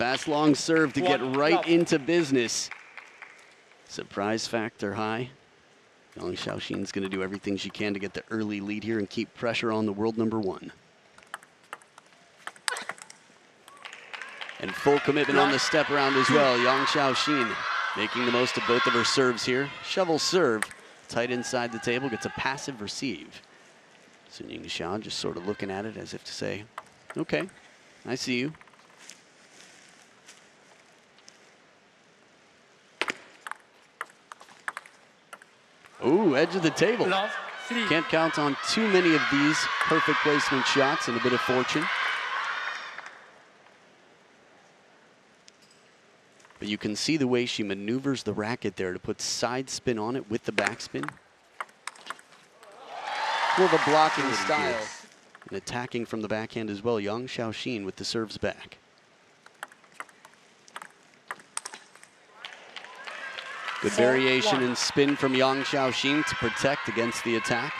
Fast long serve to get right into business. Surprise factor high. Yang Xiaoxin's going to do everything she can to get the early lead here and keep pressure on the world number one. And full commitment on the step around as well. Yang Xiaoxin making the most of both of her serves here. Shovel serve, tight inside the table, gets a passive receive. Sun Ying just sort of looking at it as if to say, okay, I see you. Ooh, edge of the table. Can't count on too many of these perfect placement shots and a bit of fortune. But you can see the way she maneuvers the racket there to put side spin on it with the backspin. More of a blocking style. And attacking from the backhand as well. Yang Xiaoxin with the serves back. Good variation and spin from Yang Xiaoxin to protect against the attack.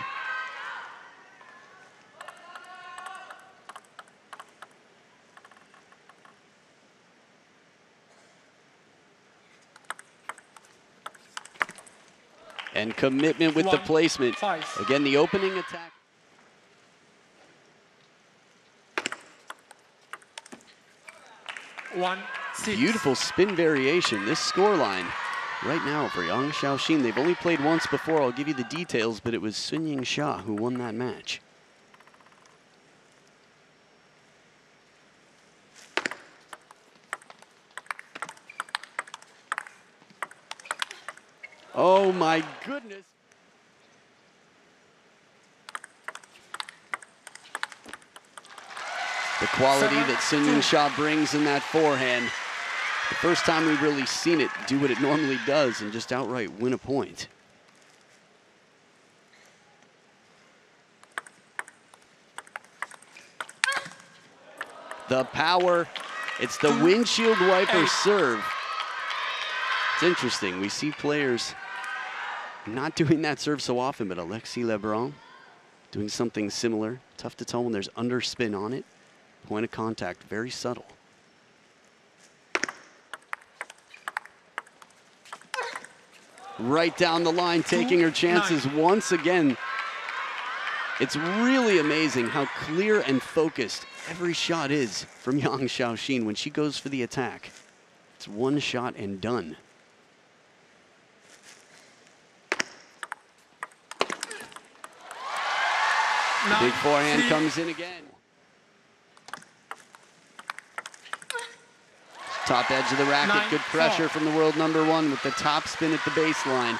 And commitment with One, the placement. five. Again, the opening attack. One, six. Beautiful spin variation. This score line right now for Yang Xiaoxin. They've only played once before. I'll give you the details, but it was Sun Yingsha who won that match. Oh my goodness. The quality that Sun Yingsha brings in that forehand. The first time we've really seen it do what it normally does and just outright win a point. The power, it's the windshield wiper serve. It's interesting, we see players not doing that serve so often, but Alexis Lebrun doing something similar. Tough to tell when there's underspin on it. Point of contact, very subtle. Right down the line, taking her chances once again. It's really amazing how clear and focused every shot is from Yang Xiaoxin when she goes for the attack. It's one shot and done. Nine, Big forehand comes in again. Top edge of the racket, Nine, good pressure four. from the world number one with the top spin at the baseline.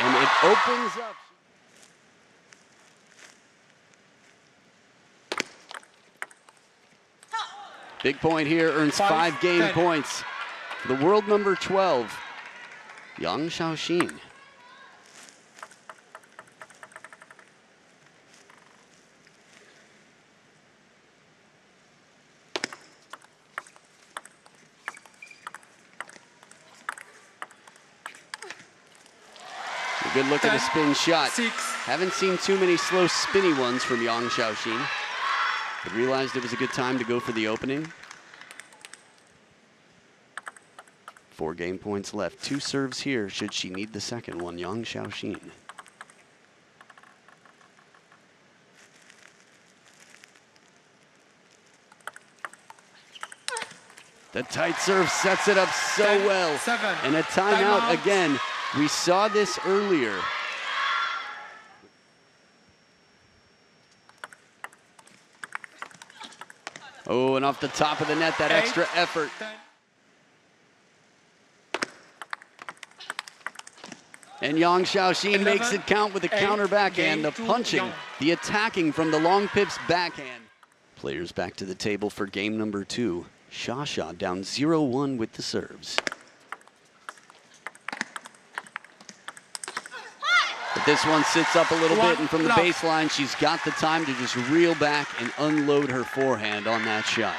And it opens up. Big point here, earns Five, five, game ten. points. The world number 12, Yang Xiaoxin. A good look at the spin shot. Six. Haven't seen too many slow spinny ones from Yang Xiaoxin, but realized it was a good time to go for the opening. Four game points left. Two serves here should she need the second one. Yang Xiaoxin. The tight serve sets it up so Ten, well. seven. And a timeout Timeout. again. We saw this earlier. Oh, and off the top of the net, that Eight. extra effort. Ten. And Yang Xiaoxin makes it count with a eight, counter backhand, the punching, the attacking from the long pips backhand. Players back to the table for game number two. Shasha down 0-1 with the serves. This one sits up a little bit, and from the baseline, she's got the time to just reel back and unload her forehand on that shot.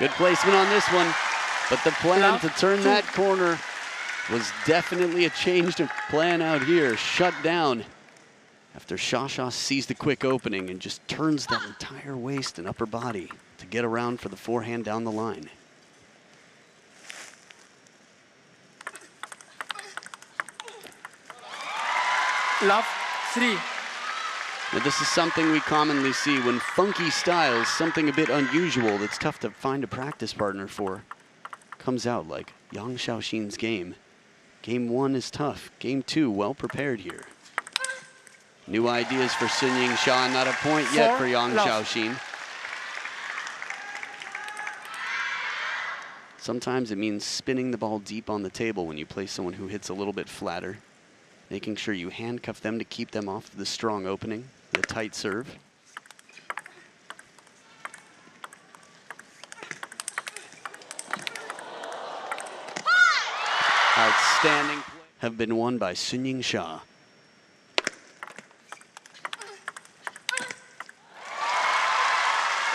Good placement on this one, but the plan to turn hmm. that corner was definitely a change of plan out here. Shut down after Shasha sees the quick opening and just turns that entire waist and upper body to get around for the forehand down the line. Love, three. Now, this is something we commonly see when funky styles, something a bit unusual that's tough to find a practice partner for, comes out like Yang Xiaoxin's game. Game one is tough. Game two, well prepared here. New ideas for Sun Ying Sha, not a point yet Four, for Yang. Xiaoxin. Sometimes it means spinning the ball deep on the table when you play someone who hits a little bit flatter, making sure you handcuff them to keep them off the strong opening, the tight serve. Outstanding have been won by Sun Ying Sha.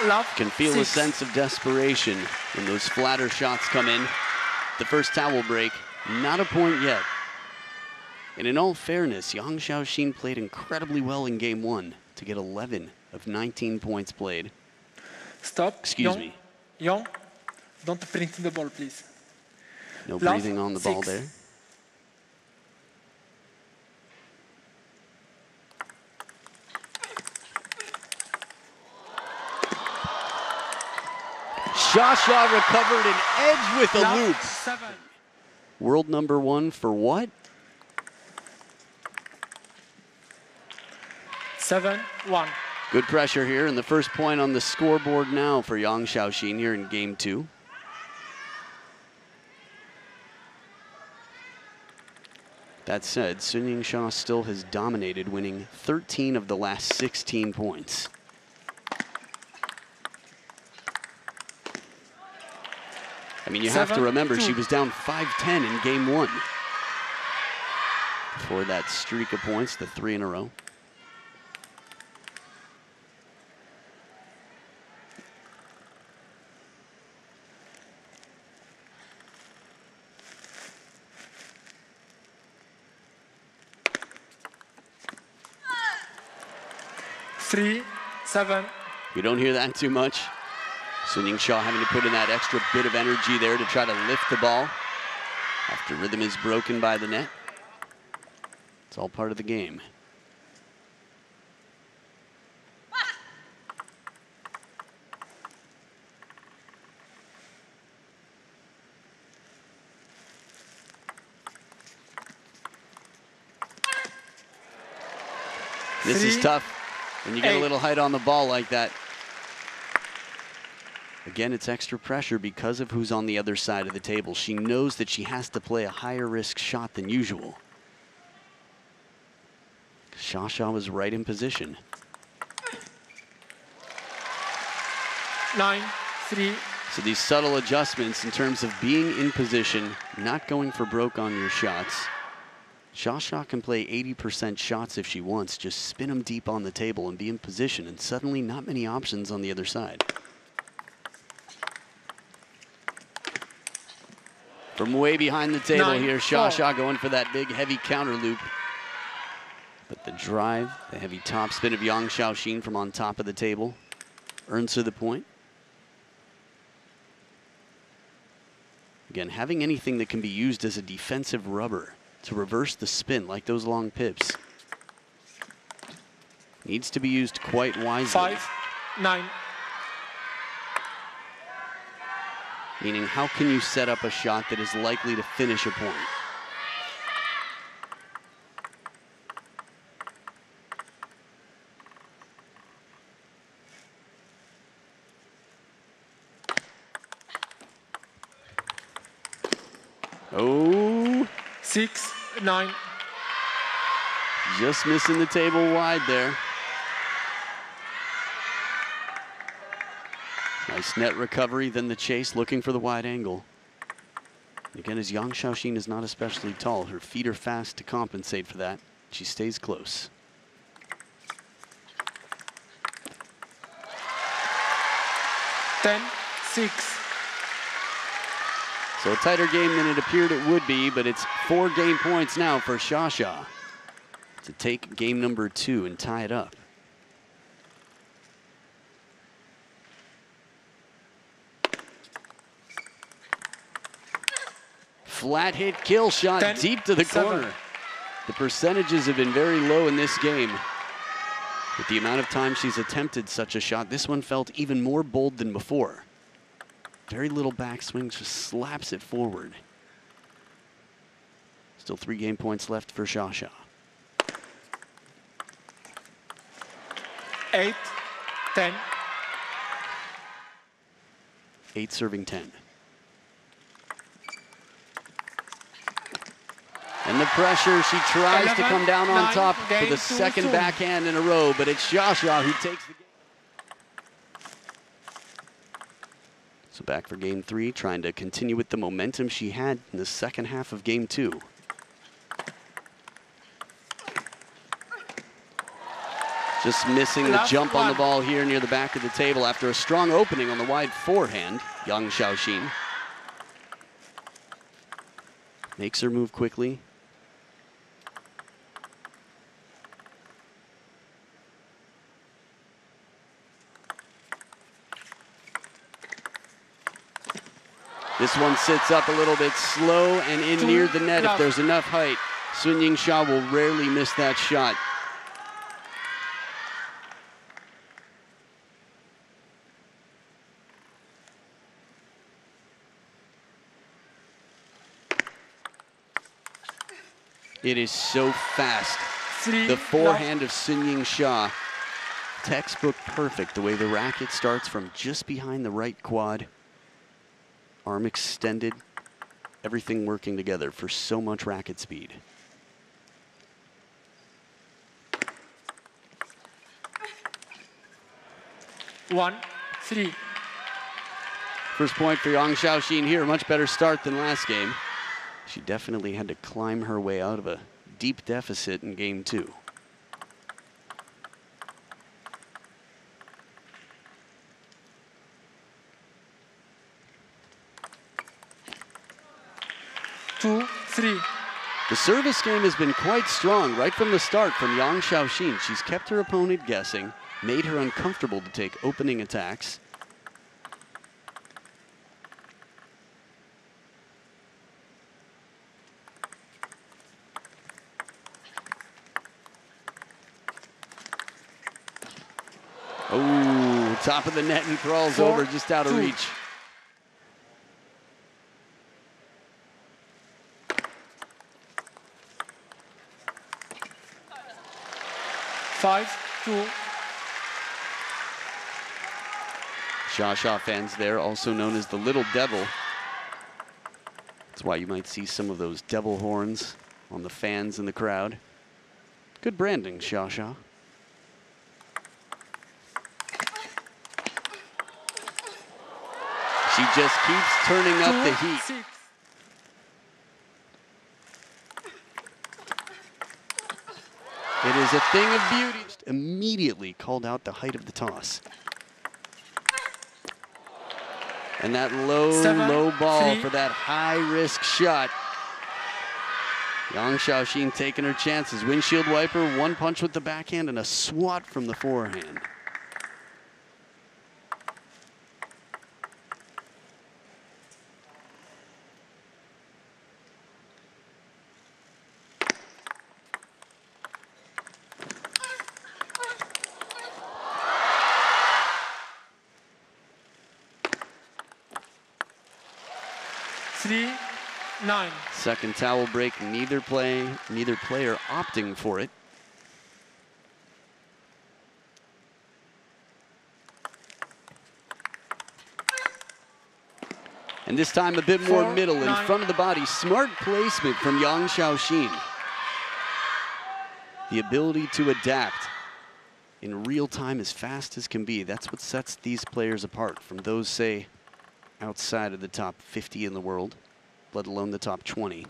Love, Can feel a sense of desperation when those flatter shots come in. The first towel break, not a point yet. And in all fairness, Yang Xiaoxin played incredibly well in game one to get 11 of 19 points played. Stop. Excuse Young. me. Young, don't print the ball, please. No Love, breathing on the ball there. Shasha recovered an edge with a loop. seven. World number one for what? Seven, one. Good pressure here, and the first point on the scoreboard now for Yang Xiaoxin here in game two. That said, Sun Ying still has dominated, winning 13 of the last 16 points. I mean, you have to remember she hmm. was down 5-10 in game one. For that streak of points, the three in a row. Three, seven. We don't hear that too much. Sun Yingsha having to put in that extra bit of energy there to try to lift the ball after rhythm is broken by the net. It's all part of the game. This is tough when you get a little height on the ball like that. Again, it's extra pressure because of who's on the other side of the table. She knows that she has to play a higher risk shot than usual. Shasha was right in position. Nine, three. So these subtle adjustments in terms of being in position, not going for broke on your shots. Shasha can play 80% shots if she wants, just spin them deep on the table and be in position, and suddenly not many options on the other side. From way behind the table Nine, here. Shasha going for that big heavy counter loop. But the drive, the heavy top spin of Yang Xiaoxin from on top of the table earns her the point. Again, having anything that can be used as a defensive rubber to reverse the spin, like those long pips, needs to be used quite wisely. Five, nine. Meaning, how can you set up a shot that is likely to finish a point? Oh, Six, nine. just missing the table wide there. Nice net recovery, then the chase, looking for the wide angle. Again, as Yang Xiaoxin is not especially tall, her feet are fast to compensate for that. She stays close. Ten, six. So a tighter game than it appeared it would be, but it's four game points now for Shasha to take game number two and tie it up. Flat hit kill shot Ten, deep to the seven. corner. The percentages have been very low in this game. With the amount of time she's attempted such a shot, this one felt even more bold than before. Very little backswing, just slaps it forward. Still three game points left for Shasha. Eight, ten. Eight serving 10. And the pressure, she tries to come down on nine, top for the second two. backhand in a row, but it's Shasha who takes the game. So back for game three, trying to continue with the momentum she had in the second half of game two. Just missing the jump on the ball here near the back of the table after a strong opening on the wide forehand. Yang Xiaoxin makes her move quickly. This one sits up a little bit slow and in near the net. If there's enough height, Sun Ying Sha will rarely miss that shot. It is so fast. The forehand of Sun Ying Sha, textbook perfect. The way the racket starts from just behind the right quad, arm extended, everything working together for so much racket speed. One, three. First point for Yang Xiaoxin here, much better start than last game. She definitely had to climb her way out of a deep deficit in game two. Two, three. The service game has been quite strong right from the start from Yang Xiaoxin. She's kept her opponent guessing, made her uncomfortable to take opening attacks. Oh, top of the net and crawls Four, over just out of two. reach. Five, two. Sha Sha fans there, also known as the Little Devil. That's why you might see some of those devil horns on the fans in the crowd. Good branding, Sha Sha. She just keeps turning up the heat. It is a thing of beauty. Just Immediately called out the height of the toss. And that low, Seven, low ball three. for that high risk shot. Yang Xiaoxin taking her chances. Windshield wiper, one punch with the backhand, and a swat from the forehand. Three, nine. Second towel break, neither play, neither player opting for it. And this time a bit more Four, middle in front of the body. Smart placement from Yang Xiaoxin. The ability to adapt. in real time as fast as can be. That's what sets these players apart from those, say, outside of the top 50 in the world, let alone the top 20.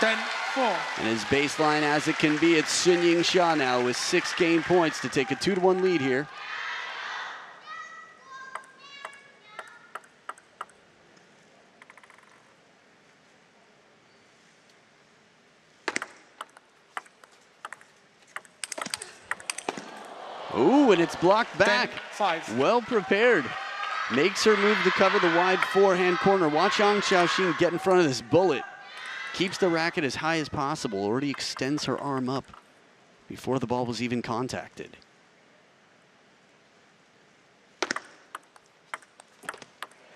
10 4. And as baseline as it can be, it's Sun Ying Sha now with six game points to take a 2 to 1 lead here. Ooh, and it's blocked back. 5. Well prepared. Makes her move to cover the wide forehand corner. Watch Yang Xiaoxin get in front of this bullet. Keeps the racket as high as possible. Already extends her arm up before the ball was even contacted.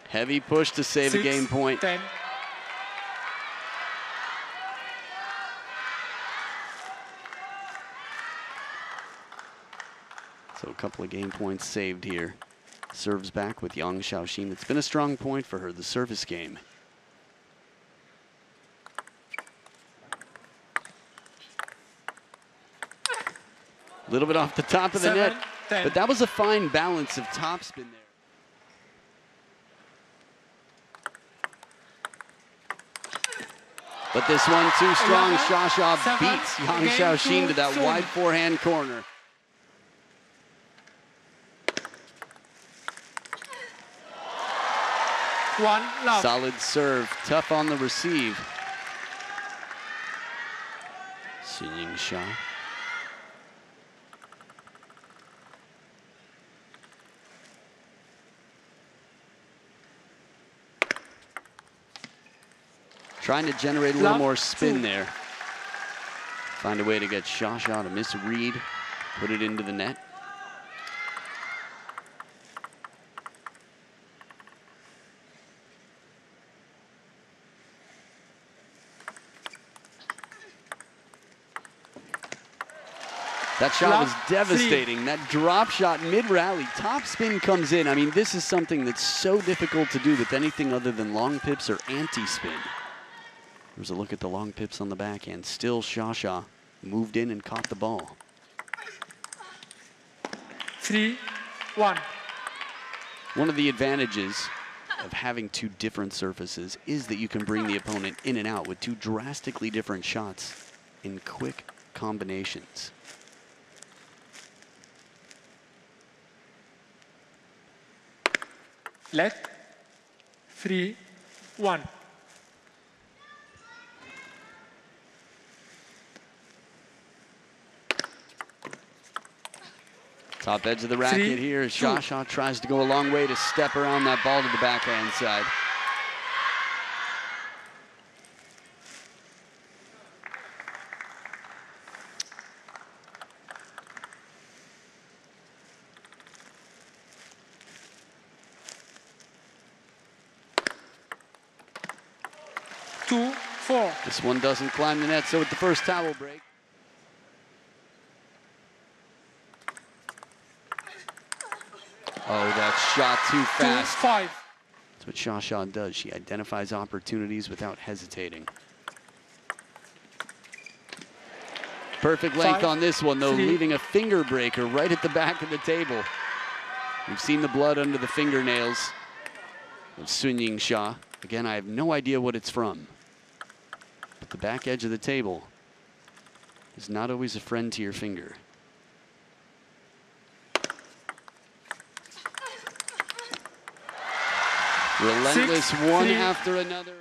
Heavy push to save a game point. 10. So a couple of game points saved here. Serves back with Yang Xiaoxin. It's been a strong point for her, the service game. A little bit off the top of the Seven, net, ten. but that was a fine balance of topspin there. But this one too strong. Eleven, Sha Sha beats Yang Xiaoxin to that wide forehand corner. One love. Solid serve, tough on the receive. Sun Ying Sha. Trying to generate a little Love more spin two. there. Find a way to get Sha Sha to misread, put it into the net. That shot Love was three. devastating. That drop shot mid-rally, top spin comes in. I mean, this is something that's so difficult to do with anything other than long pips or anti-spin. There's a look at the long pips on the backhand. Still Shasha moved in and caught the ball. 3 1. One of the advantages of having two different surfaces is that you can bring the opponent in and out with two drastically different shots in quick combinations. Let 3 1. Top edge of the racket Three, here. Shasha tries to go a long way to step around that ball to the backhand side. Two, four. This one doesn't climb the net, so with the first towel break. Oh, that shot too Two, fast. five. That's what Shasha does. She identifies opportunities without hesitating. Perfect length Five, on this one, though, three. leaving a finger breaker right at the back of the table. We've seen the blood under the fingernails of Sun Ying Sha. Again, I have no idea what it's from. The back edge of the table is not always a friend to your finger. Relentless Six, one three. after another.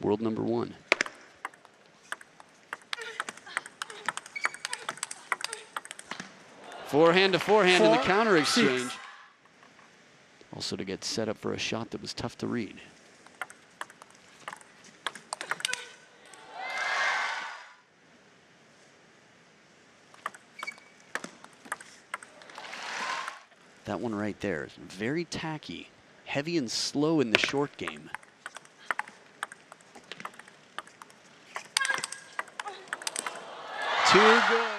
World number one. Forehand to forehand in the Four, counter six. exchange. Also to get set up for a shot that was tough to read. That one right there is very tacky, heavy and slow in the short game. Too good.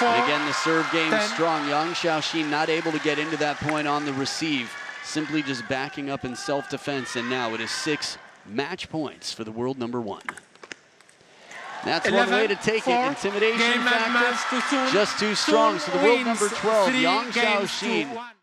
Again, the serve game Ten. strong. Yang Xiaoxin not able to get into that point on the receive. simply just backing up in self-defense, and now it is six match points for the world number one. That's one way to take four, it. Intimidation factor just too strong. So the world number 12, Yang Xiaoxin.